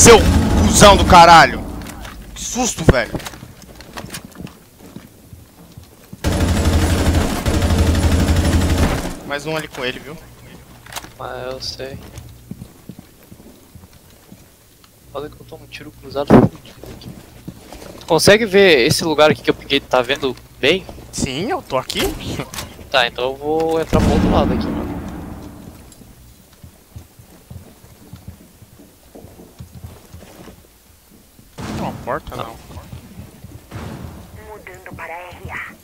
Seu cuzão do caralho. Que susto, velho. Mais um ali com ele, viu? Mas eu sei. Olha que eu tomo um tiro cruzado fudido aqui. Tu consegue ver esse lugar aqui que eu peguei? Tá vendo bem? Sim, eu tô aqui. Tá, então eu vou entrar pro outro lado aqui, uma porta, não. Mudando para RA.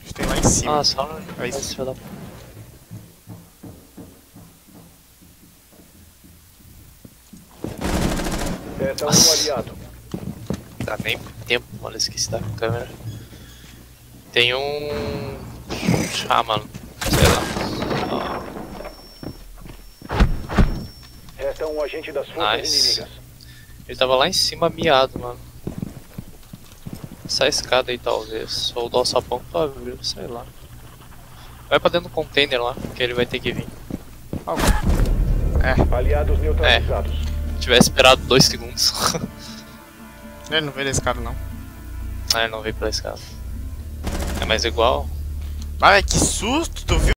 Acho que tem lá em cima. Ah, só. Aí filho da- Resta um Nossa. aliado. Dá nem tempo, mano. Esqueci da câmera. Tem um. Ah, mano. Sei lá. Resta um agente das forças Nice. inimigas. Ele tava lá em cima miado, mano. Essa escada aí talvez. Ou o alçapão que tu abriu, sei lá. Vai pra dentro do container lá, que ele vai ter que vir. Aliados neutralizados. Se tivesse esperado dois segundos. Ele não veio da escada, não. ah, ele não veio pela escada. É mais igual. Ai, que susto, tu viu?